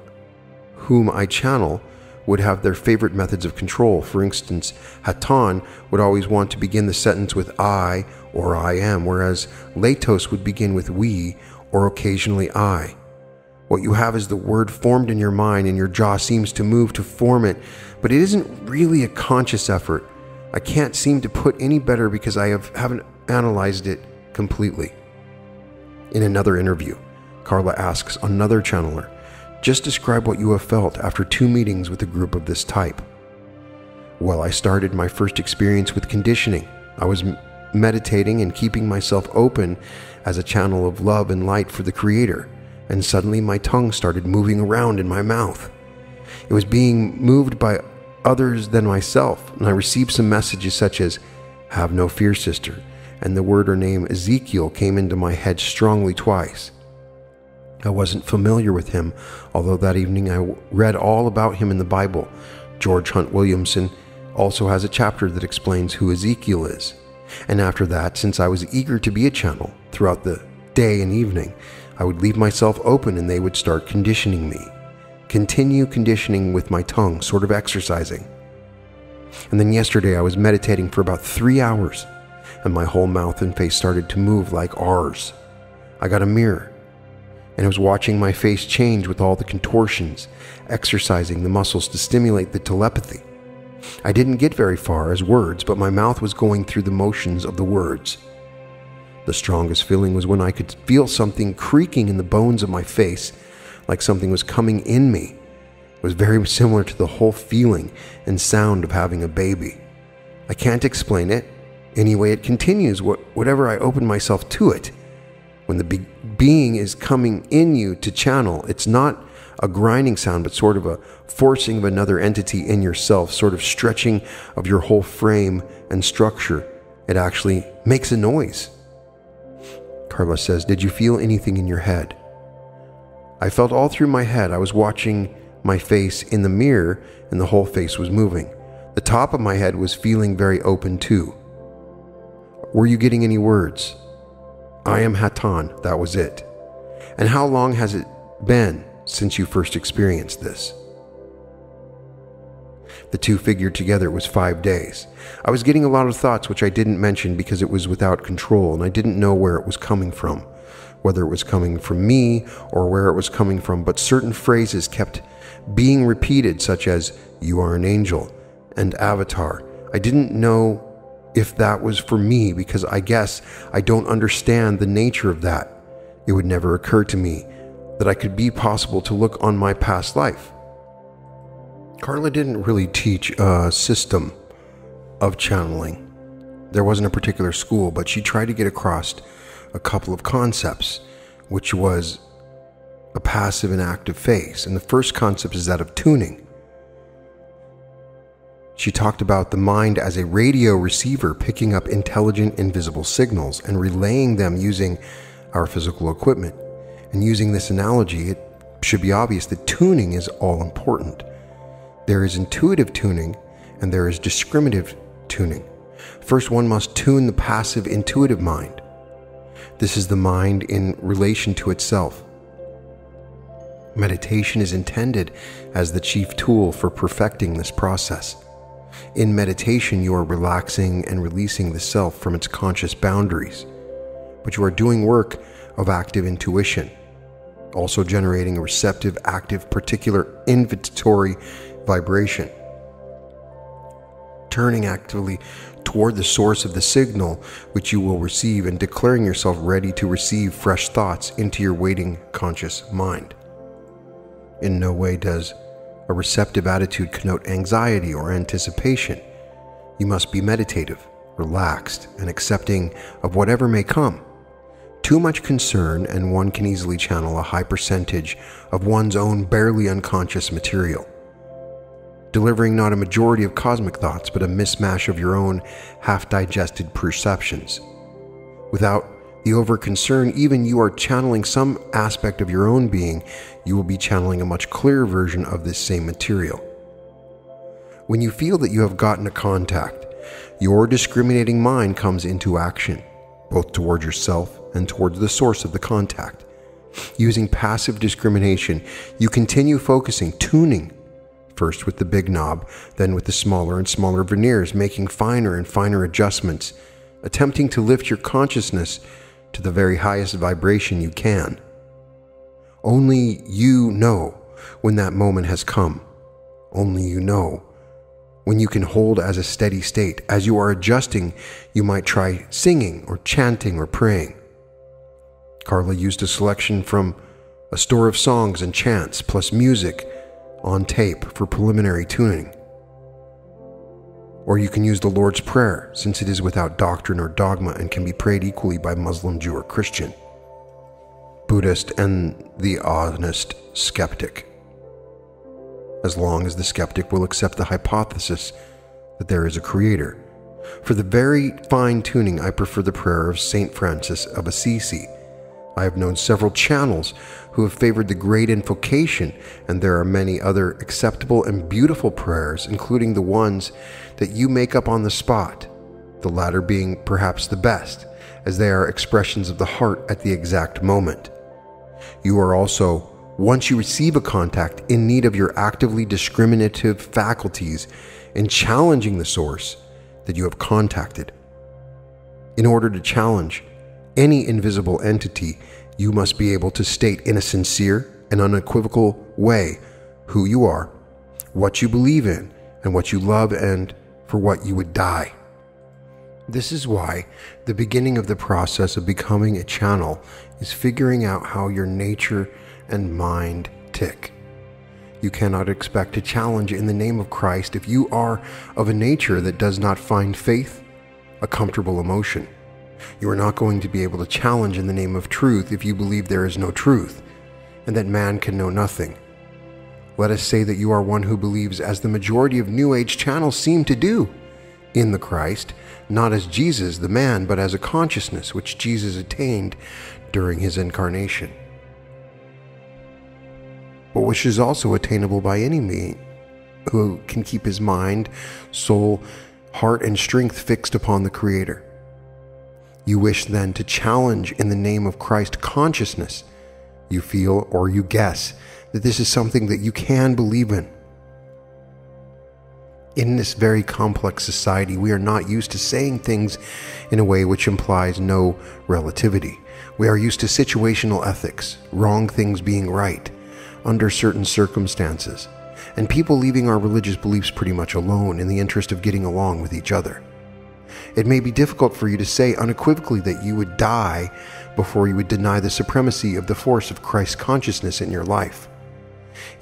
whom I channel would have their favorite methods of control. For instance, Hatonn would always want to begin the sentence with I or I am, whereas Laitos would begin with we or occasionally I. What you have is the word formed in your mind, and your jaw seems to move to form it, but it isn't really a conscious effort. I can't seem to put any better because I have, haven't analyzed it completely. In another interview, Carla asks another channeler, just describe what you have felt after two meetings with a group of this type. Well, I started my first experience with conditioning. I was meditating and keeping myself open as a channel of love and light for the Creator, and suddenly my tongue started moving around in my mouth. It was being moved by others than myself, and I received some messages such as, Have no fear, sister, and the word or name Ezekiel came into my head strongly twice. I wasn't familiar with him, although that evening I read all about him in the Bible. George Hunt Williamson also has a chapter that explains who Ezekiel is. And after that, since I was eager to be a channel throughout the day and evening, I would leave myself open and they would start conditioning me. Continue conditioning with my tongue, sort of exercising. And then yesterday I was meditating for about three hours, and my whole mouth and face started to move like ours. I got a mirror, and I was watching my face change with all the contortions, exercising the muscles to stimulate the telepathy. I didn't get very far as words, but my mouth was going through the motions of the words. The strongest feeling was when I could feel something creaking in the bones of my face, like something was coming in me. It was very similar to the whole feeling and sound of having a baby. I can't explain it. Anyway, it continues whatever I open myself to it. When the be- being is coming in you to channel, it's not a grinding sound, but sort of a forcing of another entity in yourself, sort of stretching of your whole frame and structure. It actually makes a noise. Carla says, Did you feel anything in your head? I felt all through my head. I was watching my face in the mirror, and the whole face was moving. The top of my head was feeling very open too. Were you getting any words? I am Hatonn, that was it. And how long has it been since you first experienced this? The two figured together it was five days. I was getting a lot of thoughts which I didn't mention because it was without control and I didn't know where it was coming from, whether it was coming from me or where it was coming from, but certain phrases kept being repeated, such as, You are an angel, and Avatar. I didn't know if that was for me because I guess I don't understand the nature of that. It would never occur to me that I could be possible to look on my past life. Carla didn't really teach a system of channeling. There wasn't a particular school, but she tried to get across a couple of concepts, which was a passive and active phase. And the first concept is that of tuning. She talked about the mind as a radio receiver picking up intelligent invisible signals and relaying them using our physical equipment. And using this analogy, it should be obvious that tuning is all important. There is intuitive tuning and there is discriminative tuning. First, one must tune the passive intuitive mind. This is the mind in relation to itself. Meditation is intended as the chief tool for perfecting this process. In meditation, you are relaxing and releasing the self from its conscious boundaries, but you are doing work of active intuition, also generating a receptive, active, particular invitatory vibration. Turning actively toward the source of the signal which you will receive and declaring yourself ready to receive fresh thoughts into your waiting conscious mind. In no way does a receptive attitude connote anxiety or anticipation. You must be meditative, relaxed, and accepting of whatever may come. Too much concern, and one can easily channel a high percentage of one's own barely unconscious material, delivering not a majority of cosmic thoughts, but a mismatch of your own half digested perceptions. Without the over concern, even you are channeling some aspect of your own being, you will be channeling a much clearer version of this same material. When you feel that you have gotten a contact, your discriminating mind comes into action, both towards yourself and towards the source of the contact. Using passive discrimination, you continue focusing, tuning, first with the big knob, then with the smaller and smaller verniers, making finer and finer adjustments, attempting to lift your consciousness to the very highest vibration you can. Only you know when that moment has come. Only you know when you can hold as a steady state. As you are adjusting, you might try singing or chanting or praying. Carla used a selection from a store of songs and chants plus music on tape for preliminary tuning. Or you can use the Lord's Prayer, since it is without doctrine or dogma and can be prayed equally by Muslim, Jew, or Christian, Buddhist, and the honest skeptic as long as the skeptic will accept the hypothesis that there is a creator. For the very fine tuning, I prefer the prayer of St. Francis of Assisi. I have known several channels who have favored the great invocation, and there are many other acceptable and beautiful prayers, including the ones that you make up on the spot, the latter being perhaps the best, as they are expressions of the heart at the exact moment. You are also once you receive a contact in need of your actively discriminative faculties in challenging the source that you have contacted. In order to challenge any invisible entity, you must be able to state in a sincere and unequivocal way who you are, what you believe in, and what you love, and for what you would die. This is why the beginning of the process of becoming a channel is figuring out how your nature and mind tick. You cannot expect to challenge in the name of Christ if you are of a nature that does not find faith a comfortable emotion. You are not going to be able to challenge in the name of truth if you believe there is no truth and that man can know nothing. Let us say that you are one who believes, as the majority of New Age channels seem to do, in the Christ, not as Jesus the man, but as a consciousness which Jesus attained during his incarnation but which is also attainable by any being who can keep his mind, soul, heart, and strength fixed upon the Creator. You wish then to challenge in the name of Christ consciousness. You feel or you guess that this is something that you can believe in. In this very complex society, we are not used to saying things in a way which implies no relativity. We are used to situational ethics, wrong things being right, under certain circumstances, and people leaving our religious beliefs pretty much alone in the interest of getting along with each other. It may be difficult for you to say unequivocally that you would die before you would deny the supremacy of the force of Christ's consciousness in your life.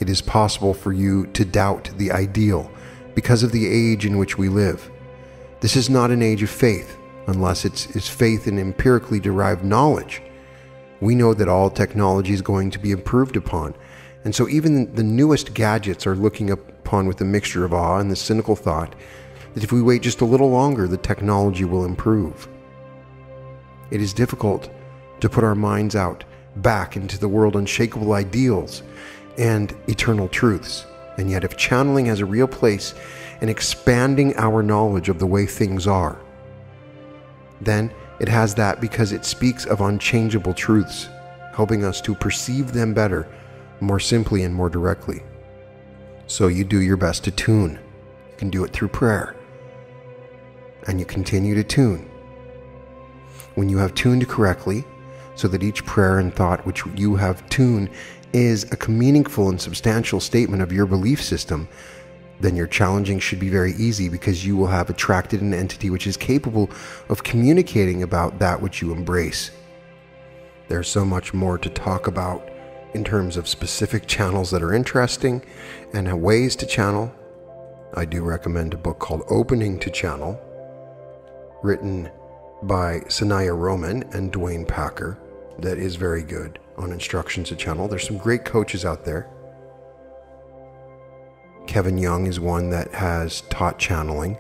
It is possible for you to doubt the ideal because of the age in which we live. This is not an age of faith, unless it's, it's faith in empirically derived knowledge. We know that all technology is going to be improved upon, and so even the newest gadgets are looking upon with a mixture of awe and the cynical thought that if we wait just a little longer, the technology will improve. It is difficult to put our minds out back into the world unshakable ideals and eternal truths. And yet, if channeling has a real place in expanding our knowledge of the way things are, then it has that because it speaks of unchangeable truths, helping us to perceive them better more simply and more directly. So you do your best to tune. You can do it through prayer. And you continue to tune. When you have tuned correctly, so that each prayer and thought which you have tuned is a meaningful and substantial statement of your belief system, then your challenging should be very easy because you will have attracted an entity which is capable of communicating about that which you embrace. There's so much more to talk about in terms of specific channels that are interesting and ways to channel, I do recommend a book called Opening to Channel, written by Sanaya Roman and Duane Packer, that is very good on instructions to channel. There's some great coaches out there. Kevin Young is one that has taught channeling.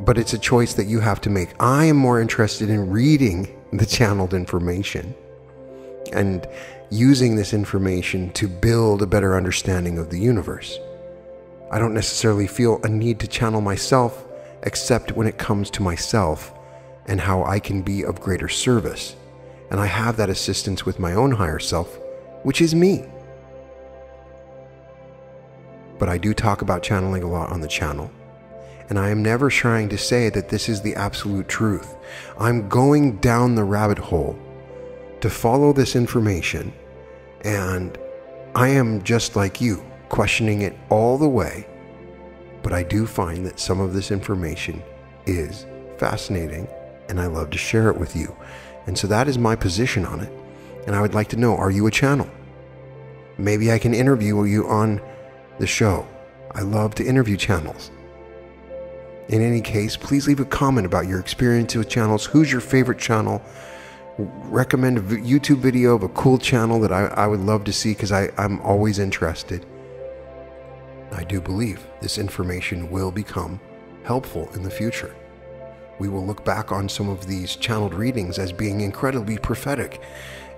but it's a choice that you have to make. I am more interested in reading the channeled information and using this information to build a better understanding of the universe. I don't necessarily feel a need to channel myself except when it comes to myself and how I can be of greater service. And I have that assistance with my own higher self, which is me. But I do talk about channeling a lot on the channel. And I am never trying to say that this is the absolute truth. I'm going down the rabbit hole to follow this information. And I am just like you, questioning it all the way. But I do find that some of this information is fascinating and I love to share it with you. And so that is my position on it. And I would like to know are you a channel? Maybe I can interview you on the show. I love to interview channels. In any case, please leave a comment about your experience with channels. Who's your favorite channel? Recommend a YouTube video of a cool channel that I, I would love to see because I'm always interested. I do believe this information will become helpful in the future. We will look back on some of these channeled readings as being incredibly prophetic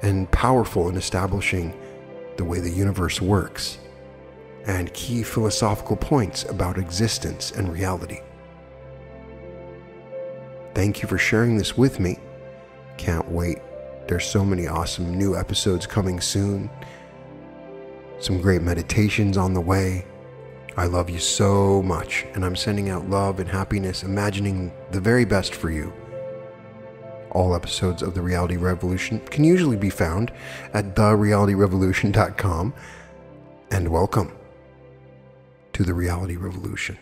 and powerful in establishing the way the universe works and key philosophical points about existence and reality. Thank you for sharing this with me. Can't wait. There's so many awesome new episodes coming soon. Some great meditations on the way. I love you so much, and I'm sending out love and happiness, imagining the very best for you. All episodes of The Reality Revolution can usually be found at therealityrevolution.com. And welcome to The Reality Revolution.